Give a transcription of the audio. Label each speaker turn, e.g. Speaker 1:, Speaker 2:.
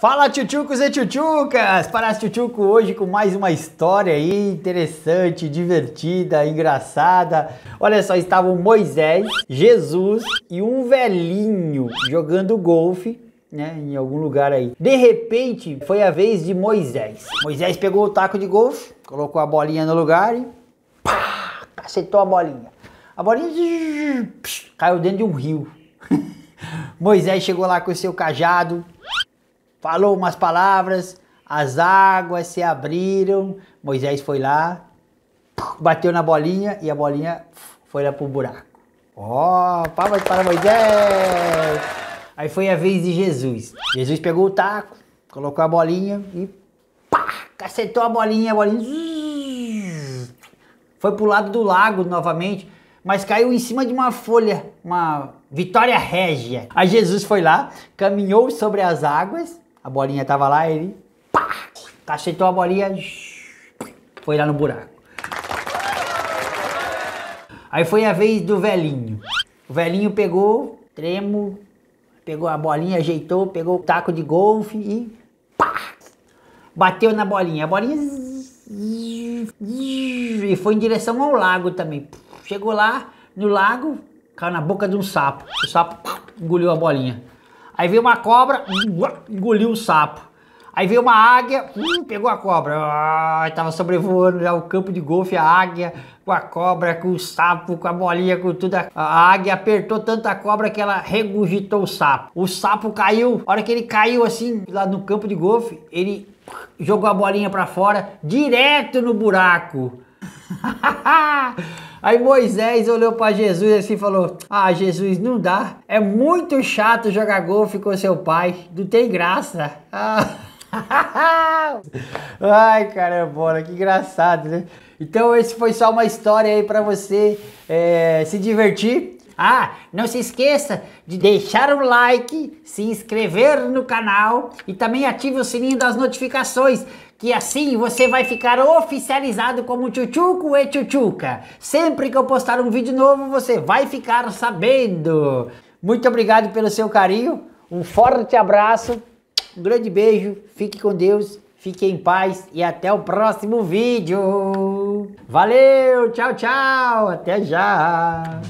Speaker 1: Fala tchutchucos e tchutchucas! Para tchutchuco hoje com mais uma história aí interessante, divertida, engraçada. Olha só, estavam Moisés, Jesus e um velhinho jogando golfe né, em algum lugar aí. De repente, foi a vez de Moisés. Moisés pegou o taco de golfe, colocou a bolinha no lugar e pá, cacetou a bolinha. A bolinha caiu dentro de um rio. Moisés chegou lá com o seu cajado, falou umas palavras, as águas se abriram, Moisés foi lá, bateu na bolinha e a bolinha foi lá pro buraco. Ó, oh, palmas para Moisés! Aí foi a vez de Jesus. Jesus pegou o taco, colocou a bolinha e pá, cacetou a bolinha, a bolinha foi pro lado do lago novamente, mas caiu em cima de uma folha, uma vitória régia. Aí Jesus foi lá, caminhou sobre as águas a bolinha tava lá, ele pá, cacetou a bolinha, foi lá no buraco. Aí foi a vez do velhinho. O velhinho pegou, tremo, pegou a bolinha, ajeitou, pegou o taco de golfe e pá, bateu na bolinha. A bolinha e foi em direção ao lago também. Chegou lá no lago, caiu na boca de um sapo. O sapo engoliu a bolinha. Aí veio uma cobra, engoliu o sapo. Aí veio uma águia, hum, pegou a cobra. Ah, tava sobrevoando já o campo de golfe, a águia com a cobra, com o sapo, com a bolinha, com tudo. A águia apertou tanto a cobra que ela regurgitou o sapo. O sapo caiu, a hora que ele caiu assim, lá no campo de golfe, ele jogou a bolinha para fora, direto no buraco. Aí Moisés olhou para Jesus assim e falou: Ah, Jesus, não dá. É muito chato jogar golfe com seu pai. Não tem graça. Ai, caramba, que engraçado, né? Então esse foi só uma história aí para você é, se divertir. Ah, não se esqueça de deixar o like, se inscrever no canal e também ative o sininho das notificações que assim você vai ficar oficializado como Chuchuco e Chuchuca. Sempre que eu postar um vídeo novo, você vai ficar sabendo. Muito obrigado pelo seu carinho, um forte abraço, um grande beijo, fique com Deus, fique em paz e até o próximo vídeo. Valeu, tchau, tchau, até já.